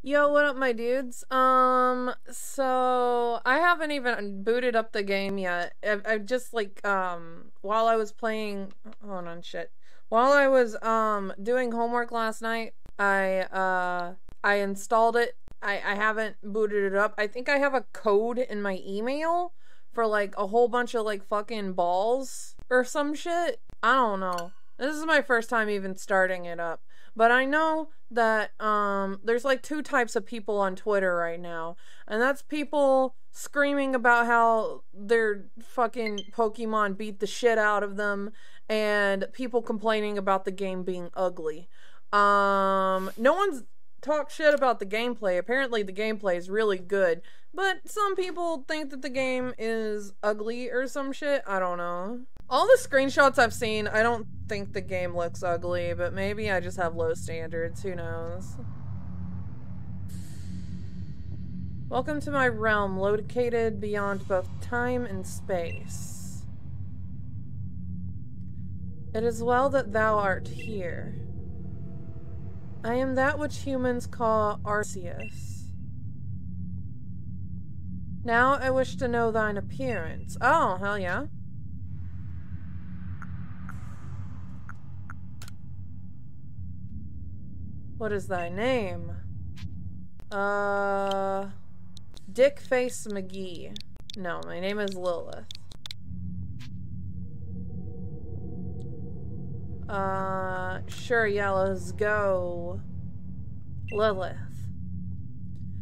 Yo, what up, my dudes? Um, so I haven't even booted up the game yet. I, I just like um while I was playing. Hold on, shit. While I was um doing homework last night, I uh I installed it. I I haven't booted it up. I think I have a code in my email for like a whole bunch of like fucking balls or some shit. I don't know. This is my first time even starting it up. But I know that um there's like two types of people on Twitter right now. And that's people screaming about how their fucking Pokemon beat the shit out of them and people complaining about the game being ugly. Um no one's talked shit about the gameplay. Apparently the gameplay is really good. But some people think that the game is ugly or some shit. I don't know. All the screenshots I've seen, I don't think the game looks ugly, but maybe I just have low standards. Who knows? Welcome to my realm, located beyond both time and space. It is well that thou art here. I am that which humans call Arceus. Now I wish to know thine appearance. Oh, hell yeah. What is thy name? Uh, Dickface McGee. No, my name is Lilith. Uh, sure, yeah, let's go. Lilith.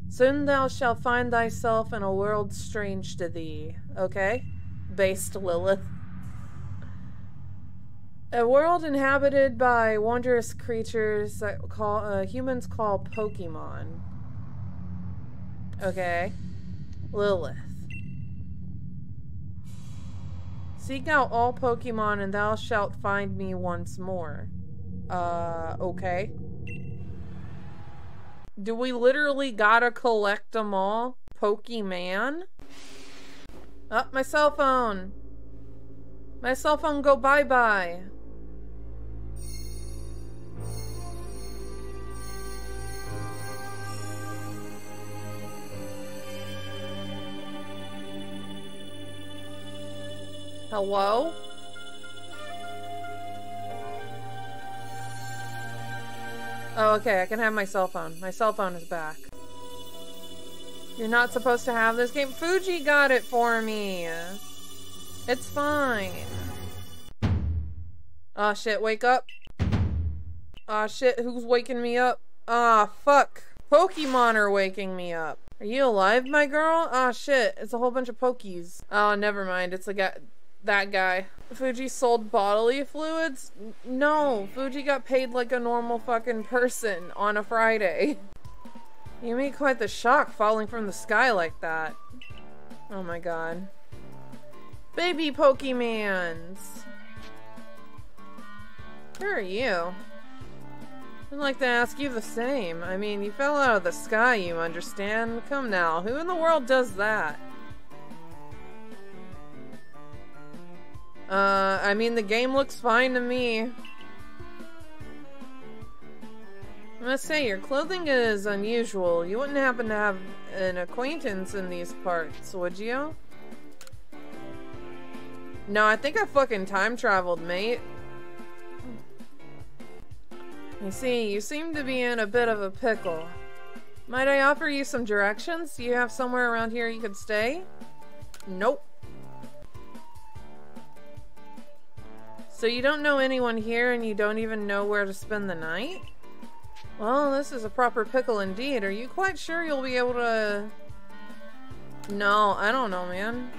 Soon thou shalt find thyself in a world strange to thee. Okay? Based Lilith. A world inhabited by wondrous creatures that call uh, humans call Pokemon. Okay. Lilith. Seek out all Pokemon and thou shalt find me once more. Uh, okay. Do we literally gotta collect them all? Pokemon? Up oh, my cell phone. My cell phone go bye-bye. Hello? Oh, okay, I can have my cell phone. My cell phone is back. You're not supposed to have this game. Fuji got it for me. It's fine. Oh shit, wake up. Oh shit, who's waking me up? Ah, oh, fuck. Pokemon are waking me up. Are you alive, my girl? Ah, shit. It's a whole bunch of Pokies. Oh, never mind. It's a guy that guy. Fuji sold bodily fluids? No, Fuji got paid like a normal fucking person on a Friday. You made quite the shock falling from the sky like that. Oh my god. Baby Pokemans! Who are you? I'd like to ask you the same. I mean, you fell out of the sky, you understand? Come now, who in the world does that? Uh, I mean, the game looks fine to me. I must say, your clothing is unusual. You wouldn't happen to have an acquaintance in these parts, would you? No, I think I fucking time traveled, mate. You see, you seem to be in a bit of a pickle. Might I offer you some directions? Do you have somewhere around here you could stay? Nope. So you don't know anyone here and you don't even know where to spend the night? Well, this is a proper pickle indeed. Are you quite sure you'll be able to... No, I don't know, man.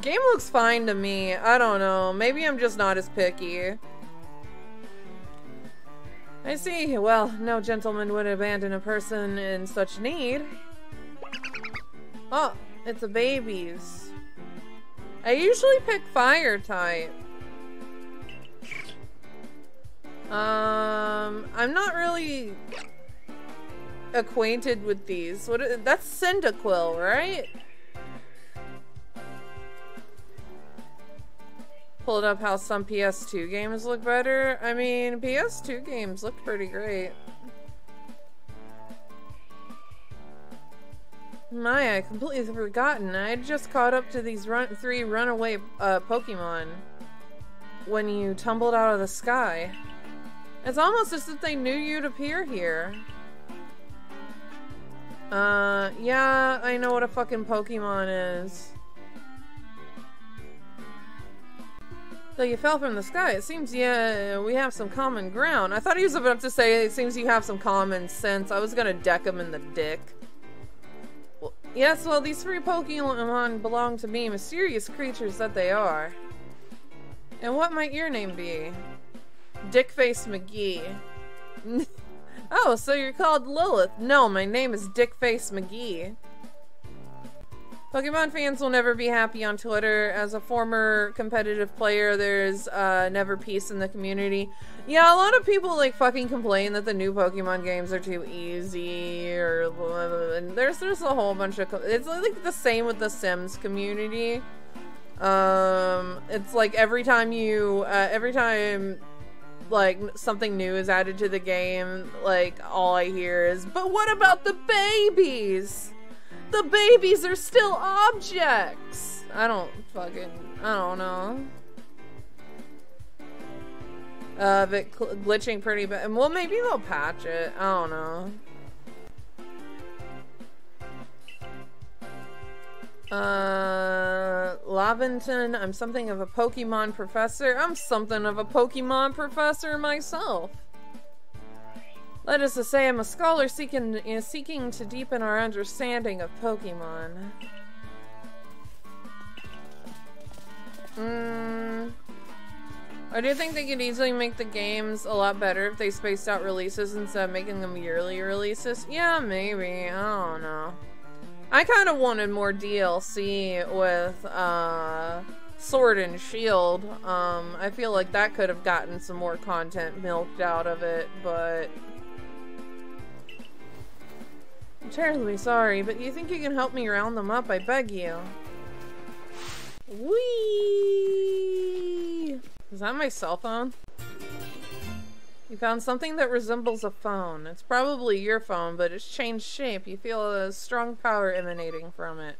Game looks fine to me. I don't know. Maybe I'm just not as picky. I see. Well, no gentleman would abandon a person in such need. Oh, it's a baby's. I usually pick fire type. Um, I'm not really acquainted with these. What? Is, that's Cyndaquil, right? Pulled up how some PS2 games look better. I mean, PS2 games look pretty great. My, I completely forgotten. I just caught up to these run three runaway uh, Pokemon when you tumbled out of the sky. It's almost as if they knew you'd appear here. Uh, yeah, I know what a fucking Pokemon is. Though you fell from the sky, it seems, yeah, we have some common ground. I thought he was about to say, it seems you have some common sense. I was gonna deck him in the dick. Yes, well, these three Pokemon belong to me, mysterious creatures that they are. And what might your name be? Dickface McGee. oh, so you're called Lilith. No, my name is Dickface McGee. Pokemon fans will never be happy on Twitter. As a former competitive player, there's uh, never peace in the community. Yeah, a lot of people like fucking complain that the new Pokemon games are too easy, or and there's there's a whole bunch of it's like the same with the Sims community. Um, it's like every time you uh, every time like something new is added to the game, like all I hear is, "But what about the babies?" The babies are still objects! I don't fucking... I don't know. Uh, but glitching pretty bad. Well, maybe they'll patch it. I don't know. Uh, Laventon, I'm something of a Pokemon professor. I'm something of a Pokemon professor myself. Let us say I'm a scholar seeking, know, seeking to deepen our understanding of Pokemon. Hmm. I do think they could easily make the games a lot better if they spaced out releases instead of making them yearly releases. Yeah, maybe. I don't know. I kind of wanted more DLC with uh, Sword and Shield. Um, I feel like that could have gotten some more content milked out of it, but I'm terribly sorry, but you think you can help me round them up? I beg you. Whee! Is that my cell phone? You found something that resembles a phone. It's probably your phone, but it's changed shape. You feel a strong power emanating from it.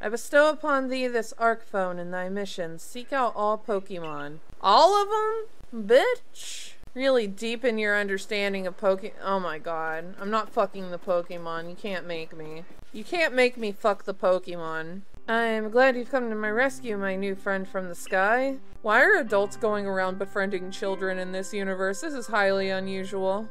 I bestow upon thee this Arc phone in thy mission. Seek out all Pokemon. All of them? Bitch! Really deepen your understanding of Pokemon. Oh my god. I'm not fucking the Pokemon. You can't make me. You can't make me fuck the Pokemon. I'm glad you've come to my rescue, my new friend from the sky. Why are adults going around befriending children in this universe? This is highly unusual.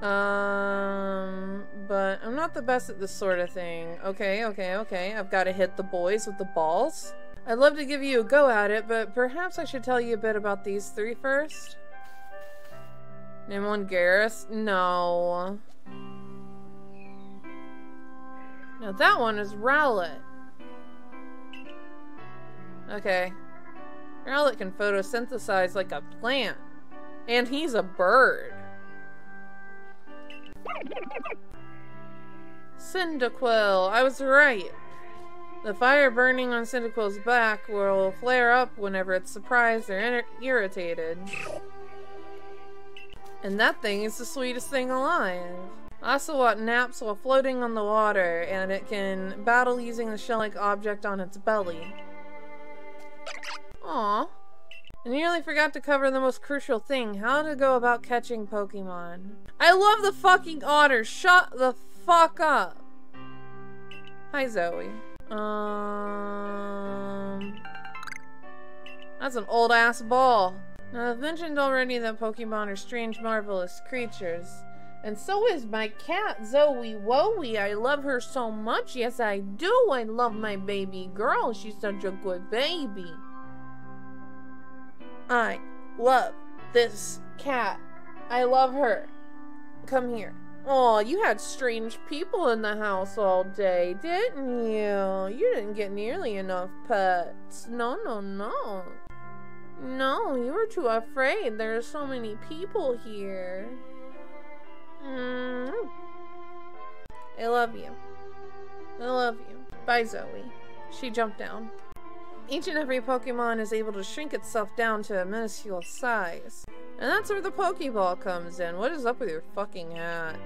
Um, but I'm not the best at this sort of thing. Okay, okay, okay. I've got to hit the boys with the balls. I'd love to give you a go at it, but perhaps I should tell you a bit about these three first. Name one Garrus? No. Now that one is Rowlet. Okay. Rowlet can photosynthesize like a plant. And he's a bird. Cyndaquil, I was right. The fire burning on Cyndaquil's back will flare up whenever it's surprised or irritated. And that thing is the sweetest thing alive. Oshawott naps while floating on the water, and it can battle using the shell-like object on its belly. Aww. I nearly forgot to cover the most crucial thing, how to go about catching Pokemon. I love the fucking otter! Shut the fuck up! Hi, Zoe. Um... That's an old-ass ball. Now, I've mentioned already that Pokemon are strange, marvelous creatures. And so is my cat, Zoe Wowie. I love her so much. Yes, I do. I love my baby girl. She's such a good baby. I love this cat. I love her. Come here. Oh, you had strange people in the house all day, didn't you? You didn't get nearly enough pets. No, no, no. No, you were too afraid. There are so many people here. Mm. I love you. I love you. Bye, Zoe. She jumped down. Each and every Pokemon is able to shrink itself down to a minuscule size. And that's where the Pokeball comes in. What is up with your fucking hat?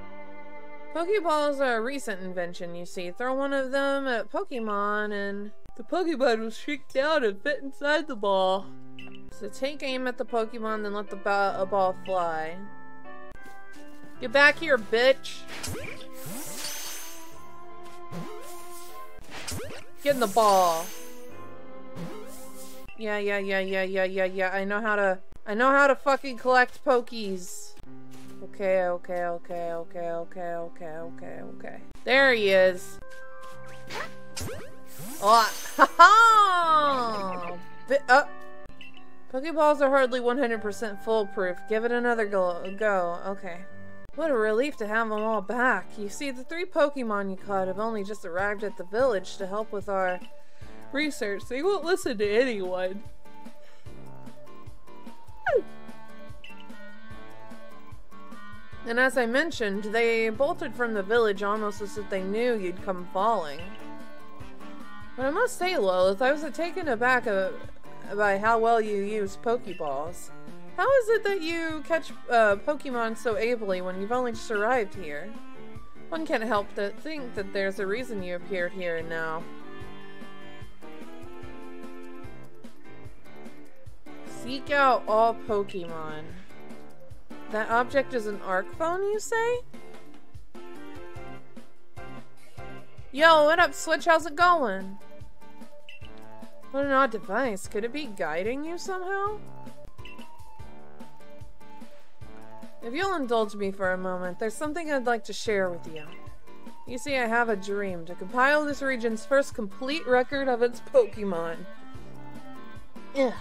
Pokeballs are a recent invention, you see. Throw one of them at Pokemon and the Pokemon will shrink down and fit inside the ball. So take aim at the Pokemon, then let the ba ball fly. Get back here, bitch! Get in the ball. Yeah, yeah, yeah, yeah, yeah, yeah, yeah. I know how to... I know how to fucking collect Pokies. Okay, okay, okay, okay, okay, okay, okay, okay. There he is. Oh, ha ha! Uh, Pokeballs are hardly 100% foolproof. Give it another go. go. Okay. What a relief to have them all back. You see, the three Pokemon you caught have only just arrived at the village to help with our research. They won't listen to anyone. And as I mentioned, they bolted from the village almost as if they knew you'd come falling. But I must say, Lilith, I was taken aback by how well you use Pokeballs. How is it that you catch uh, Pokemon so ably when you've only just arrived here? One can't help but think that there's a reason you appeared here now. Seek out all Pokemon. That object is an arc phone, you say? Yo, what up, Switch? How's it going? What an odd device. Could it be guiding you somehow? If you'll indulge me for a moment, there's something I'd like to share with you. You see, I have a dream to compile this region's first complete record of its Pokemon. Ugh.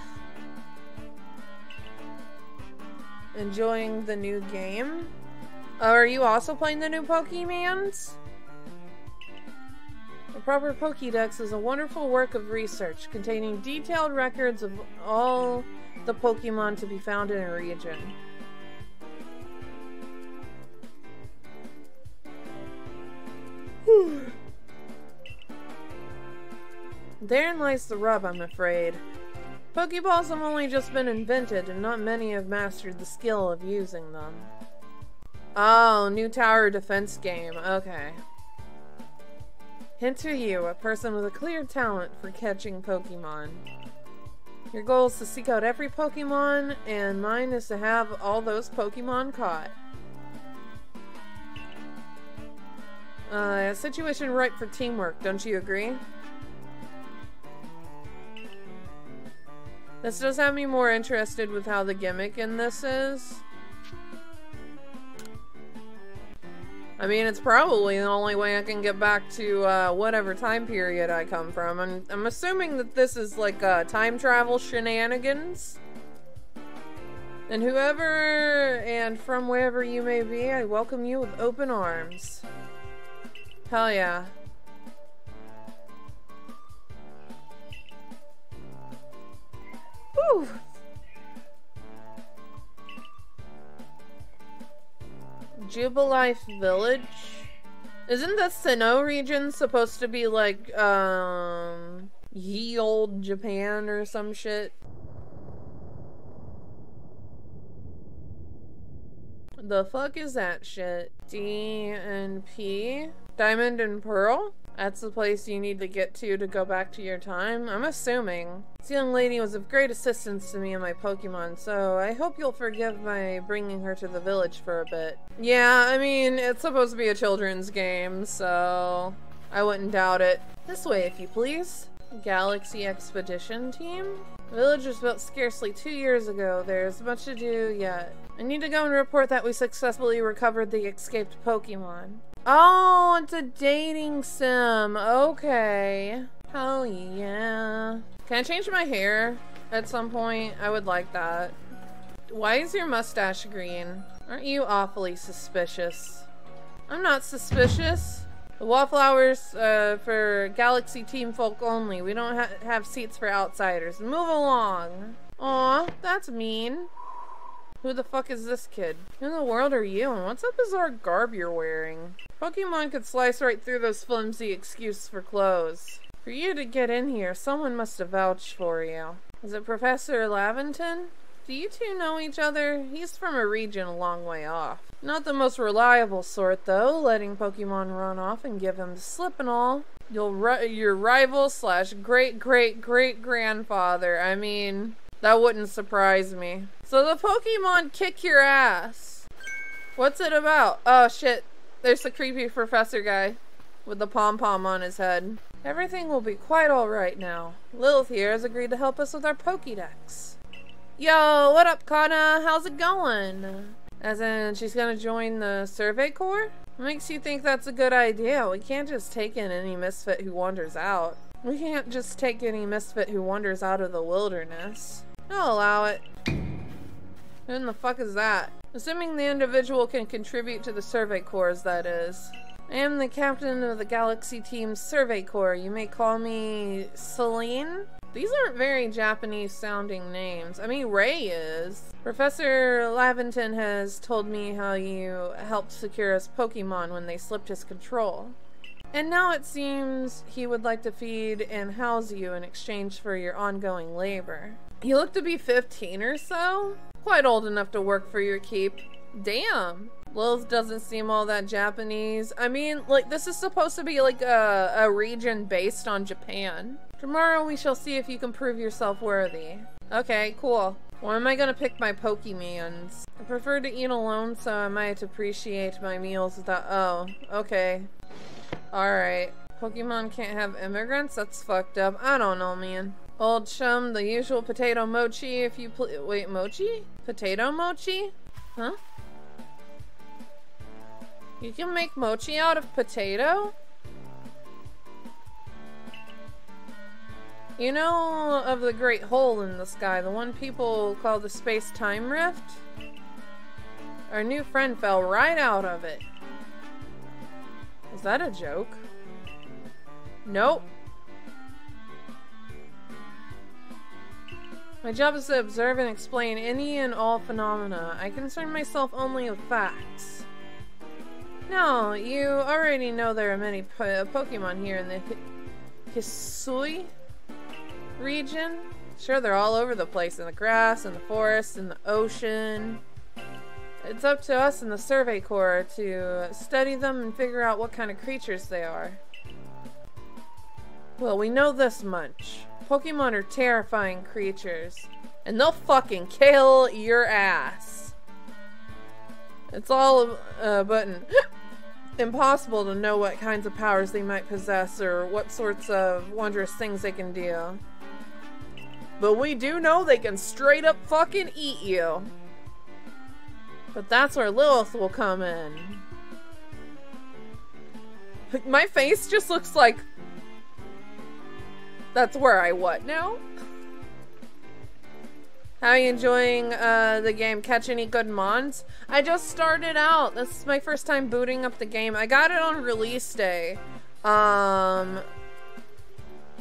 Enjoying the new game? Are you also playing the new Pokemons? A proper Pokédex is a wonderful work of research containing detailed records of all the Pokemon to be found in a region. Therein lies the rub, I'm afraid. Pokeballs have only just been invented, and not many have mastered the skill of using them. Oh, new tower defense game. Okay. To you, a person with a clear talent for catching Pokemon. Your goal is to seek out every Pokemon, and mine is to have all those Pokemon caught. Uh, a situation ripe for teamwork, don't you agree? This does have me more interested with how the gimmick in this is. I mean, it's probably the only way I can get back to uh, whatever time period I come from. And I'm assuming that this is like uh, time travel shenanigans. And whoever and from wherever you may be, I welcome you with open arms. Hell yeah. Whew. Jubilife Village? Isn't the Sinnoh region supposed to be like, um, ye old Japan or some shit? The fuck is that shit? D and P? Diamond and Pearl? That's the place you need to get to to go back to your time? I'm assuming. This young lady was of great assistance to me and my Pokemon, so I hope you'll forgive my bringing her to the village for a bit. Yeah, I mean, it's supposed to be a children's game, so I wouldn't doubt it. This way, if you please. Galaxy Expedition Team? The village was built scarcely two years ago. There's much to do yet. I need to go and report that we successfully recovered the escaped Pokemon. Oh, it's a dating sim. Okay. Hell yeah. Can I change my hair at some point? I would like that. Why is your mustache green? Aren't you awfully suspicious? I'm not suspicious. The wallflowers uh, for Galaxy Team folk only. We don't ha have seats for outsiders. Move along. Aw, that's mean. Who the fuck is this kid? Who in the world are you and what's that bizarre garb you're wearing? Pokemon could slice right through those flimsy excuses for clothes. For you to get in here, someone must have vouched for you. Is it Professor Laventon? Do you two know each other? He's from a region a long way off. Not the most reliable sort, though, letting Pokemon run off and give him the slip and all. You'll ri- your rival slash great great great grandfather. I mean, that wouldn't surprise me. So the Pokemon kick your ass. What's it about? Oh shit, there's the creepy professor guy with the pom pom on his head. Everything will be quite alright now. Lilith here has agreed to help us with our Pokédex. Yo, what up, Kana? How's it going? As in, she's gonna join the Survey Corps? What makes you think that's a good idea? We can't just take in any misfit who wanders out. We can't just take any misfit who wanders out of the wilderness. I'll allow it. Who in the fuck is that? Assuming the individual can contribute to the Survey Corps, that is. I am the captain of the Galaxy Team's Survey Corps. You may call me Cyllene? These aren't very Japanese sounding names. I mean, Rei is. Professor Laventon has told me how you helped secure his Pokemon when they slipped his control. And now it seems he would like to feed and house you in exchange for your ongoing labor. You look to be 15 or so? Quite old enough to work for your keep. Damn. Lilith doesn't seem all that Japanese. I mean, like, this is supposed to be like a, a region based on Japan. Tomorrow we shall see if you can prove yourself worthy. Okay, cool. When am I gonna pick my Pokemons? I prefer to eat alone, so I might appreciate my meals without- oh, okay. Alright. Pokemon can't have immigrants? That's fucked up. I don't know, man. Old chum, the usual potato mochi if you wait, mochi? Potato mochi? Huh? You can make mochi out of potato? You know of the great hole in the sky, the one people call the space-time rift? Our new friend fell right out of it. Is that a joke? Nope. My job is to observe and explain any and all phenomena. I concern myself only with facts. No, you already know there are many po uh, Pokemon here in the Hisui region. Sure, they're all over the place in the grass, in the forest, in the ocean. It's up to us in the Survey Corps to study them and figure out what kind of creatures they are. Well, we know this much. Pokemon are terrifying creatures. And they'll fucking kill your ass. It's all uh, but impossible to know what kinds of powers they might possess or what sorts of wondrous things they can do. But we do know they can straight up fucking eat you. But that's where Lilith will come in. My face just looks like... That's where I what now? How are you enjoying uh, the game? Catch any good mons? I just started out. This is my first time booting up the game. I got it on release day. Um,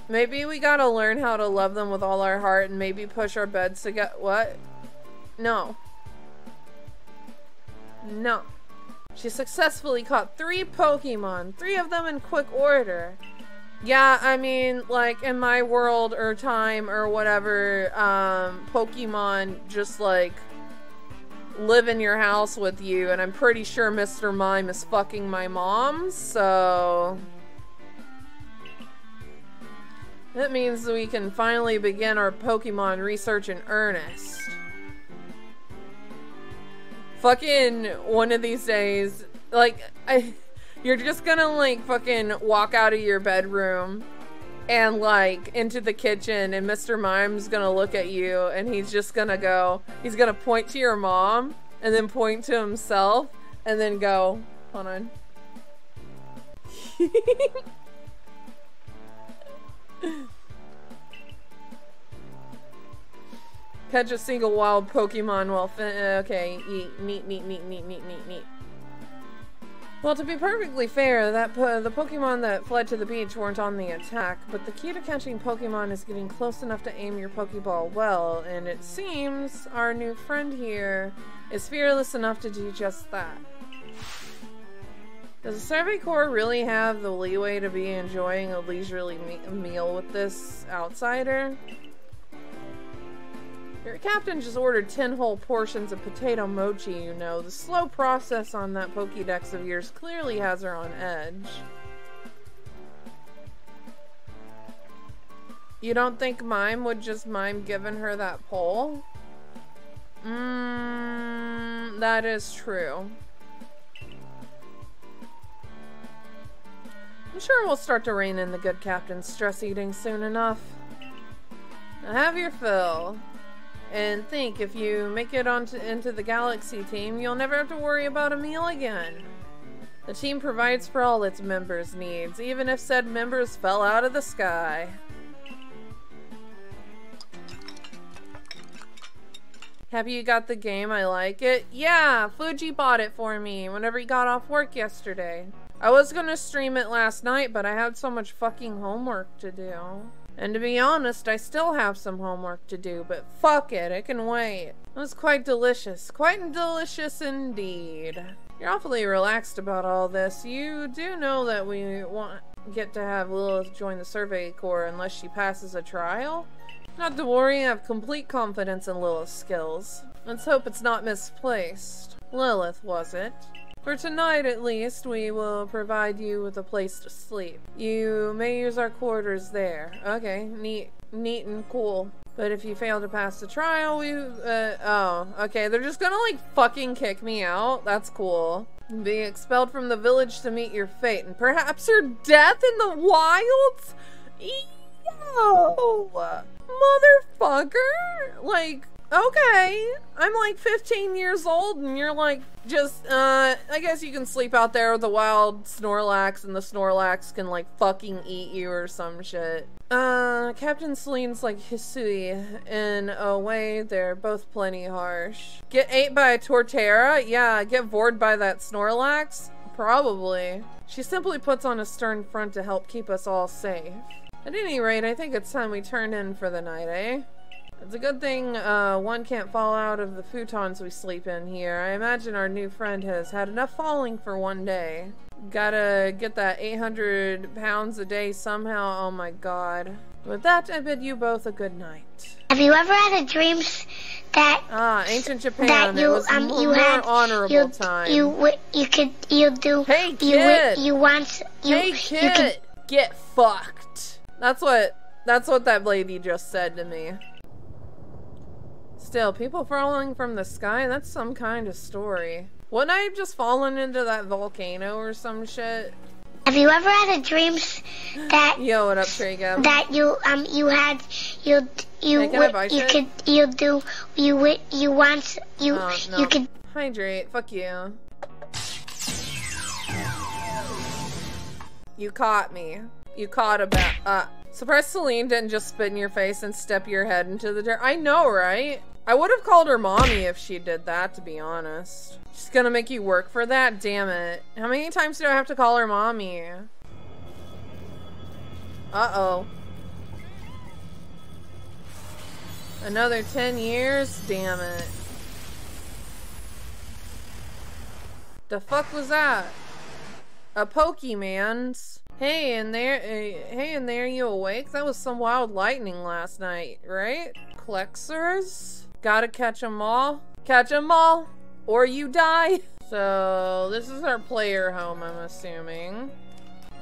maybe we gotta learn how to love them with all our heart and maybe push our beds to get- what? No. No. She successfully caught three Pokemon, three of them in quick order. Yeah, I mean, like, in my world or time or whatever, um, Pokemon just, like, live in your house with you, and I'm pretty sure Mr. Mime is fucking my mom, so... That means we can finally begin our Pokemon research in earnest. Fucking one of these days, like, I... You're just gonna like fucking walk out of your bedroom and like into the kitchen and Mr. Mime's gonna look at you and he's just gonna go, he's gonna point to your mom and then point to himself and then go, hold on. Catch a single wild Pokemon while uh, okay, eat, neat, neat, neat, neat, neat, neat, neat. Well, to be perfectly fair, that po the Pokemon that fled to the beach weren't on the attack, but the key to catching Pokemon is getting close enough to aim your Pokeball well, and it seems our new friend here is fearless enough to do just that. Does the Survey Corps really have the leeway to be enjoying a leisurely me meal with this outsider? Your captain just ordered 10 whole portions of potato mochi, you know. The slow process on that Pokédex of yours clearly has her on edge. You don't think Mime would just mime giving her that pole? Mmm, that is true. I'm sure we'll start to rein in the good captain's stress eating soon enough. Have your fill. And think, if you make it onto into the Galaxy team, you'll never have to worry about a meal again. The team provides for all its members' needs, even if said members fell out of the sky. Have you got the game? I like it. Yeah, Fuji bought it for me whenever he got off work yesterday. I was gonna stream it last night, but I had so much fucking homework to do. And to be honest, I still have some homework to do, but fuck it, it can wait. It was quite delicious. Quite delicious indeed. You're awfully relaxed about all this. You do know that we want to get to have Lilith join the Survey Corps unless she passes a trial? Not to worry, I have complete confidence in Lilith's skills. Let's hope it's not misplaced. Lilith, was it? For tonight, at least, we will provide you with a place to sleep. You may use our quarters there. Okay, neat, neat and cool. But if you fail to pass the trial, we, uh, oh, okay, they're just gonna, like, fucking kick me out? That's cool. Be expelled from the village to meet your fate, and perhaps your death in the wilds? Yo! Motherfucker! Like, okay, I'm like 15 years old and you're like just, uh, I guess you can sleep out there with the wild Snorlax and the Snorlax can like fucking eat you or some shit. Uh, Captain Cyllene's like Hisui. In a way, they're both plenty harsh. Get ate by a Torterra? Yeah, get bored by that Snorlax? Probably. She simply puts on a stern front to help keep us all safe. At any rate, I think it's time we turn in for the night, eh? It's a good thing uh, one can't fall out of the futons we sleep in here. I imagine our new friend has had enough falling for one day. Gotta get that 800 pounds a day somehow. Oh my god. With that, I bid you both a good night. Have you ever had a dream that ah ancient Japan? That you was um you had honorable you, time. You you could you do hey kid you you want you hey kid you could, get fucked. That's what that's what that lady just said to me. Still, people falling from the sky, that's some kind of story. Wouldn't I have just fallen into that volcano or some shit? Have you ever had a dream that Yo, what up, Trigam? That you um you had you you you could you do you you want you oh, no. you could hydrate. Fuck you. You caught me. You caught a bat. Uh, surprised Cyllene didn't just spit in your face and step your head into the dirt. I know, right? I would have called her mommy if she did that, to be honest. She's gonna make you work for that? Damn it. How many times do I have to call her mommy? Uh-oh. Another 10 years? Damn it. The fuck was that? A Pokemans? Hey, and there, uh, hey, and there, you awake? That was some wild lightning last night, right? Klexers? Gotta catch them all. Catch them all, or you die. So, this is our player home, I'm assuming.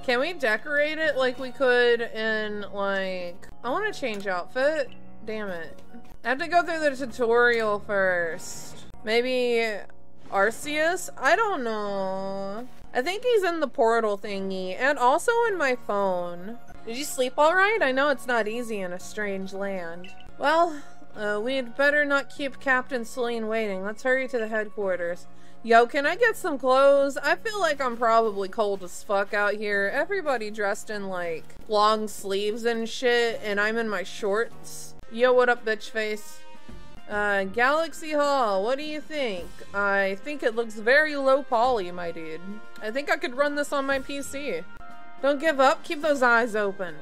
Can we decorate it like we could in, like... I want to change outfit. Damn it. I have to go through the tutorial first. Maybe Arceus? I don't know. I think he's in the portal thingy and also in my phone. Did you sleep alright? I know it's not easy in a strange land. Well, uh, we'd better not keep Captain Cyllene waiting. Let's hurry to the headquarters. Yo, can I get some clothes? I feel like I'm probably cold as fuck out here. Everybody dressed in, like, long sleeves and shit, and I'm in my shorts. Yo, what up, bitch face? Uh, Galaxy Hall, what do you think? I think it looks very low poly, my dude. I think I could run this on my PC. Don't give up, keep those eyes open.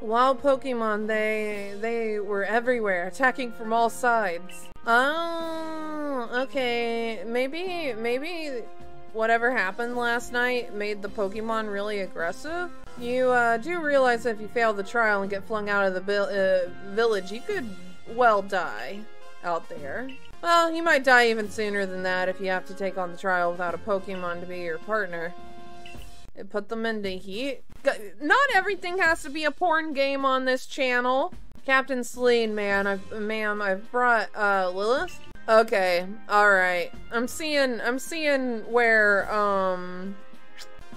Wild Pokemon, they they were everywhere, attacking from all sides. Oh, okay. Maybe maybe whatever happened last night made the Pokemon really aggressive. You uh, do realize that if you fail the trial and get flung out of the uh, village, you could well die out there. Well, you might die even sooner than that if you have to take on the trial without a Pokemon to be your partner. Put them into heat. Not everything has to be a porn game on this channel. Captain Cyllene, man, I've, ma'am, I've brought, uh, Lilith? Okay, alright. I'm seeing, I'm seeing where, um,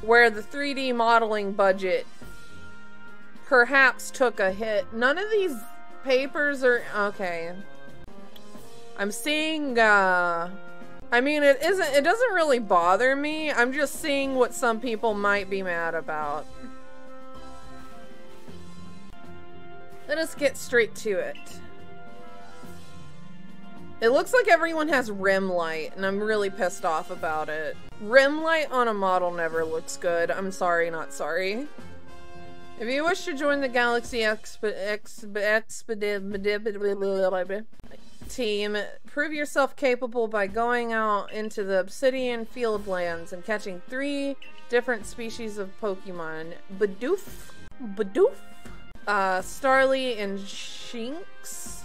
where the 3D modeling budget perhaps took a hit. None of these papers are, okay. I'm seeing, uh, I mean, it isn't, it doesn't really bother me. I'm just seeing what some people might be mad about. Let us get straight to it. It looks like everyone has rim light, and I'm really pissed off about it. Rim light on a model never looks good. I'm sorry, not sorry. If you wish to join the Galaxy Exp Expedition team, prove yourself capable by going out into the Obsidian Fieldlands and catching three different species of Pokemon. Bidoof, Bidoof, uh, Starly and Shinx.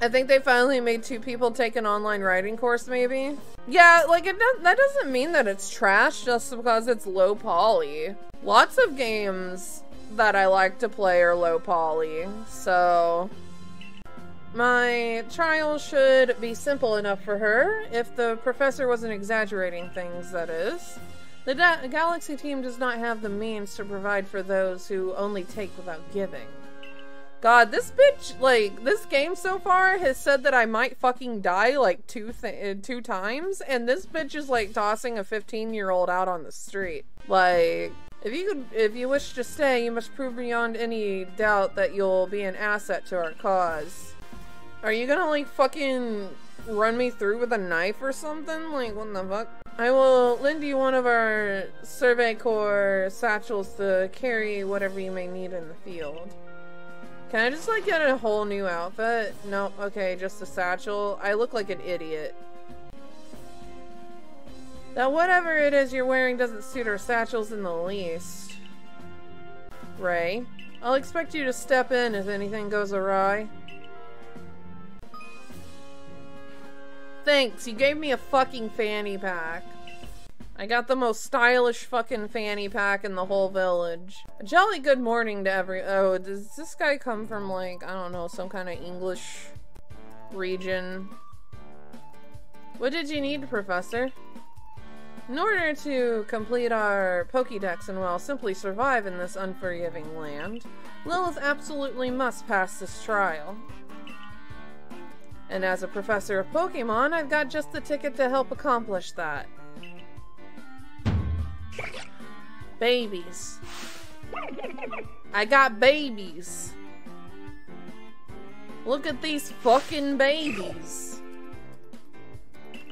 I think they finally made two people take an online writing course, maybe? Yeah, like, it does, that doesn't mean that it's trash just because it's low poly. Lots of games that I like to play are low poly, so... My trial should be simple enough for her, if the professor wasn't exaggerating things, that is. The Galaxy team does not have the means to provide for those who only take without giving. God, this bitch, like, this game so far has said that I might fucking die, like, two uh, two times, and this bitch is, like, tossing a 15-year-old out on the street. Like, if you could, if you wish to stay, you must prove beyond any doubt that you'll be an asset to our cause. Are you gonna, like, fucking run me through with a knife or something? Like, what the fuck? I will lend you one of our Survey Corps satchels to carry whatever you may need in the field. Can I just like get a whole new outfit? No, okay, just a satchel. I look like an idiot. Now whatever it is you're wearing doesn't suit our satchels in the least. Rei, I'll expect you to step in if anything goes awry. Thanks, you gave me a fucking fanny pack. I got the most stylish fucking fanny pack in the whole village. A jolly good morning to every- oh, does this guy come from like, I don't know, some kind of English region? What did you need, Professor? In order to complete our Pokédex and, well, simply survive in this unforgiving land, Lilith absolutely must pass this trial. And as a professor of Pokemon, I've got just the ticket to help accomplish that. Babies. I got babies. Look at these fucking babies.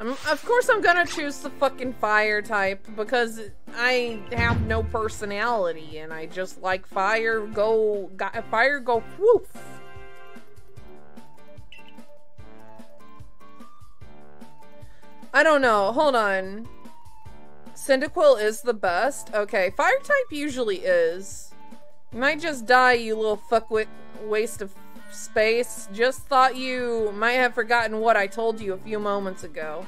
I'm, of course I'm gonna choose the fucking fire type because I have no personality and I just like fire go, fire go woof. I don't know, hold on. Cyndaquil is the best? Okay, fire type usually is. You might just die, you little fuckwit waste of space. Just thought you might have forgotten what I told you a few moments ago.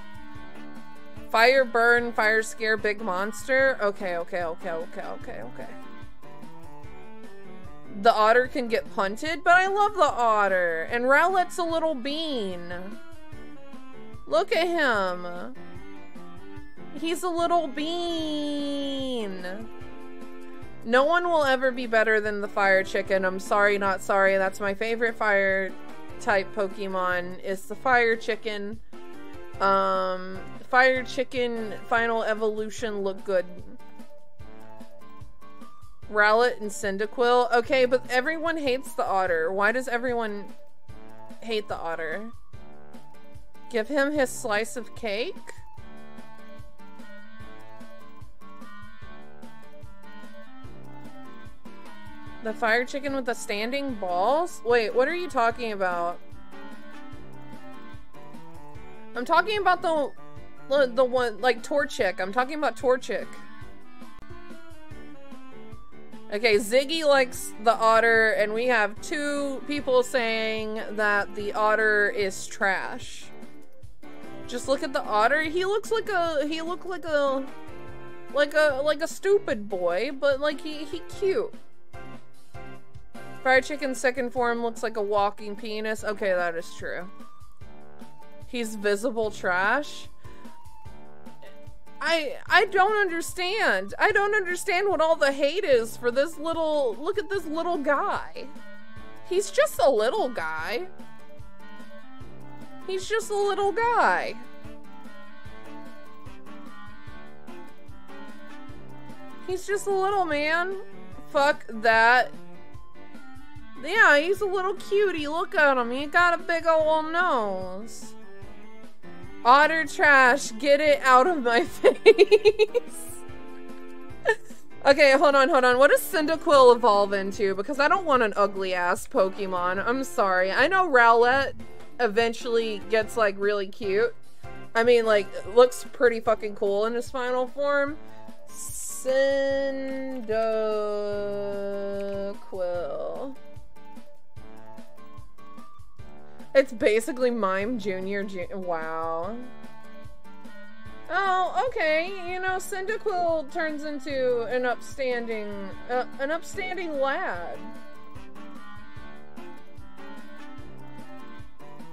Fire burn, fire scare, big monster. Okay, okay, okay, okay, okay, okay. The otter can get punted, but I love the otter. And Rowlet's a little bean. Look at him. He's a little bean. No one will ever be better than the fire chicken. I'm sorry, not sorry. That's my favorite fire type Pokemon is the fire chicken. Um, fire chicken final evolution look good. Rowlet and Cyndaquil. Okay, but everyone hates the otter. Why does everyone hate the otter? Give him his slice of cake? The fire chicken with the standing balls? Wait, what are you talking about? I'm talking about the the, one like Torchic. I'm talking about Torchic. Okay, Ziggy likes the otter, and we have two people saying that the otter is trash. Just look at the otter. He looks like a he looked like a like a like a stupid boy, but like he he cute. Fried chicken's second form looks like a walking penis. Okay, that is true. He's visible trash. I I don't understand. I don't understand what all the hate is for this little look at this little guy. He's just a little guy. He's just a little guy. He's just a little man. Fuck that. Yeah, he's a little cutie. Look at him. He got a big old nose. Otter trash, get it out of my face. okay, hold on, hold on. What does Cyndaquil evolve into? Because I don't want an ugly ass Pokemon. I'm sorry. I know Rowlet eventually gets like really cute. I mean, like, looks pretty fucking cool in his final form. Cyndaquil. It's basically Mime Junior. Ju wow. Oh, okay. You know, Cyndaquil turns into an upstanding, uh, an upstanding lad.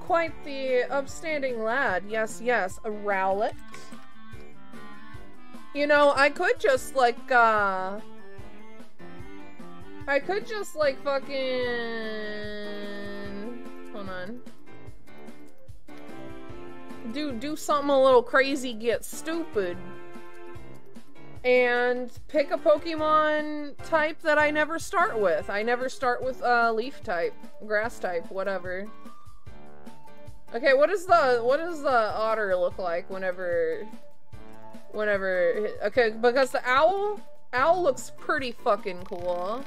Quite the upstanding lad. Yes, yes. A Rowlet. You know, I could just like, uh... I could just like fucking Hold on. Do do something a little crazy, get stupid. And pick a Pokemon type that I never start with. I never start with uh, leaf type, grass type, whatever. Okay, what is the what does the otter look like whenever whenever okay, because the owl owl looks pretty fucking cool.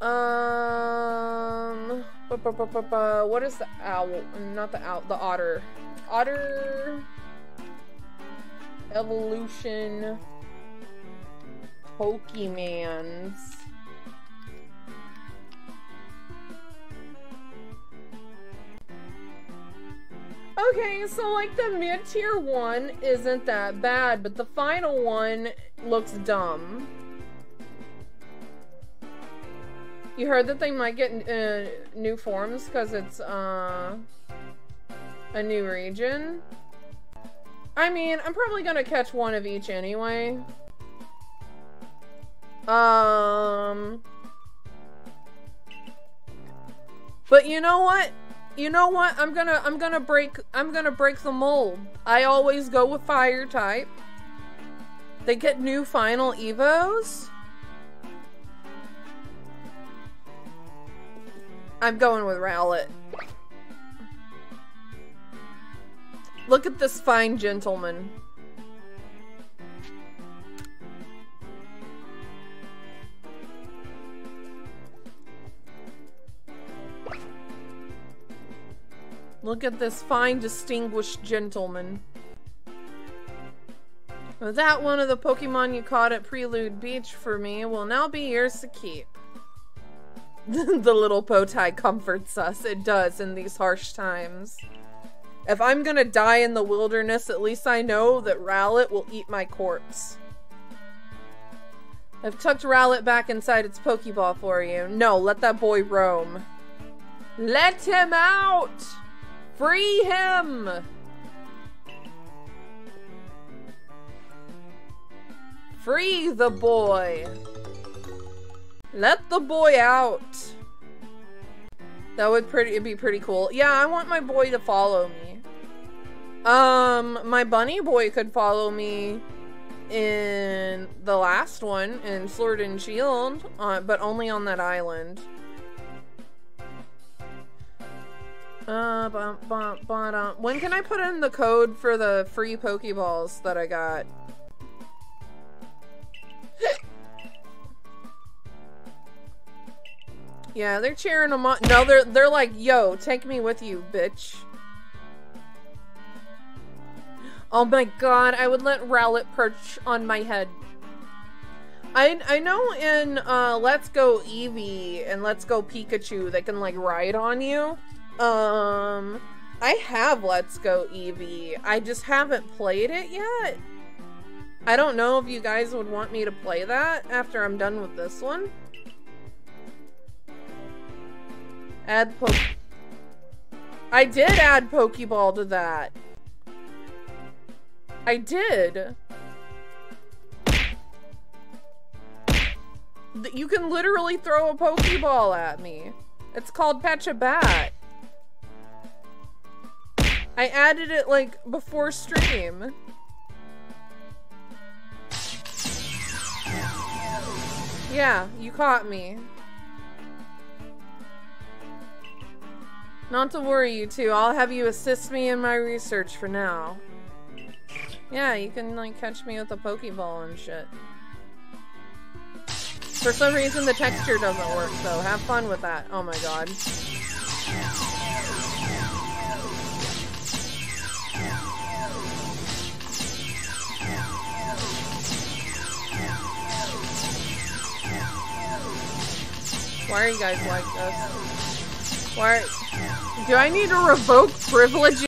Um, what is the owl? Not the owl, the otter. Otter evolution Pokemons. Okay, so like the mid-tier one isn't that bad, but the final one looks dumb. You heard that they might get uh, new forms because it's uh, a new region? I mean, I'm probably gonna catch one of each anyway. Um... But you know what? You know what? I'm gonna I'm gonna break I'm gonna break the mold. I always go with fire type. They get new final evos. I'm going with Rowlet. Look at this fine gentleman. Look at this fine, distinguished gentleman. That one of the Pokemon you caught at Prelude Beach for me will now be yours to keep. the little Potai comforts us. It does in these harsh times. If I'm gonna die in the wilderness, at least I know that Rowlet will eat my corpse. I've tucked Rowlet back inside its Pokeball for you. No, let that boy roam. Let him out! Free him! Free the boy! Let the boy out. That would pretty it'd be pretty cool. Yeah, I want my boy to follow me. Um, my bunny boy could follow me in the last one in Sword and Shield, uh, but only on that island. Uh, bum, bum, bum, when can I put in the code for the free Pokeballs that I got? Yeah, they're cheering them on. No, they're they're like, "Yo, take me with you, bitch." Oh my god, I would let Rowlet perch on my head. I I know in uh, Let's Go Eevee and Let's Go Pikachu they can like ride on you. Um, I have Let's Go Eevee. I just haven't played it yet. I don't know if you guys would want me to play that after I'm done with this one. Add poke. I did add Pokeball to that. I did. You can literally throw a Pokeball at me. It's called Pechabat. I added it like before stream. Yeah, you caught me. Not to worry, you two. I'll have you assist me in my research for now. Yeah, you can like catch me with a Pokeball and shit. For some reason the texture doesn't work though. Have fun with that. Oh my god. Why are you guys like this? Why? Do I need to revoke privilege?